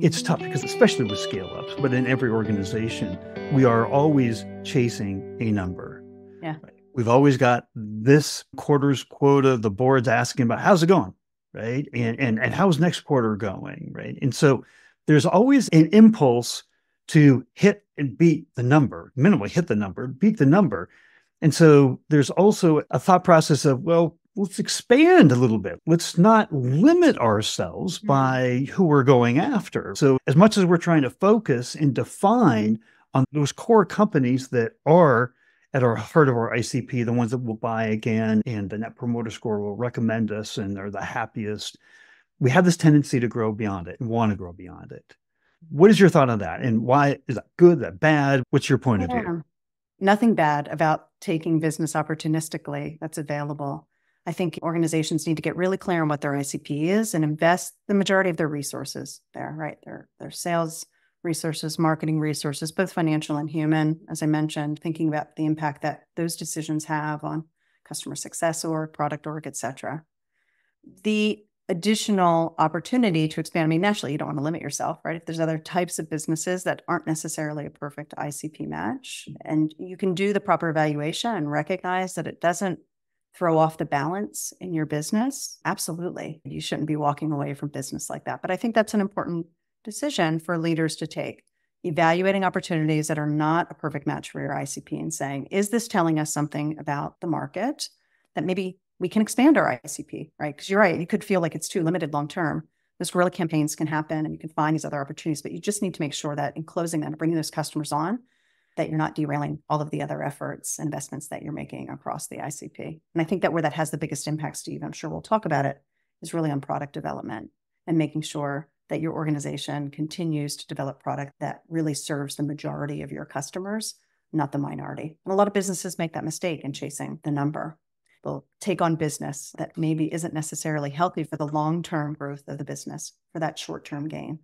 It's tough because, especially with scale ups, but in every organization, we are always chasing a number. Yeah. We've always got this quarter's quota. The board's asking about how's it going, right? And and and how's next quarter going, right? And so there's always an impulse to hit and beat the number, minimally hit the number, beat the number. And so there's also a thought process of, well, let's expand a little bit. Let's not limit ourselves mm-hmm. by who we're going after. So, as much as we're trying to focus and define on those core companies that are at our heart of our ICP, the ones that will buy again and the net promoter score will recommend us and are the happiest, we have this tendency to grow beyond it and want to grow beyond it. What is your thought on that? And why is that good, that bad? What's your point yeah. of view? Nothing bad about taking business opportunistically that's available. I think organizations need to get really clear on what their ICP is and invest the majority of their resources there, right? Their their sales resources, marketing resources, both financial and human, as I mentioned, thinking about the impact that those decisions have on customer success or product org, et cetera. The additional opportunity to expand, I mean, naturally, you don't want to limit yourself, right? If there's other types of businesses that aren't necessarily a perfect ICP match, and you can do the proper evaluation and recognize that it doesn't throw off the balance in your business, absolutely. You shouldn't be walking away from business like that. But I think that's an important decision for leaders to take. Evaluating opportunities that are not a perfect match for your ICP and saying, is this telling us something about the market that maybe we can expand our ICP, right? Because you're right, you could feel like it's too limited long term. Those guerrilla campaigns can happen and you can find these other opportunities, but you just need to make sure that in closing that and bringing those customers on, that you're not derailing all of the other efforts, investments that you're making across the ICP. And I think that where that has the biggest impact, Steve, I'm sure we'll talk about it, is really on product development and making sure that your organization continues to develop product that really serves the majority of your customers, not the minority. And a lot of businesses make that mistake in chasing the number. They'll take on business that maybe isn't necessarily healthy for the long term growth of the business for that short term gain.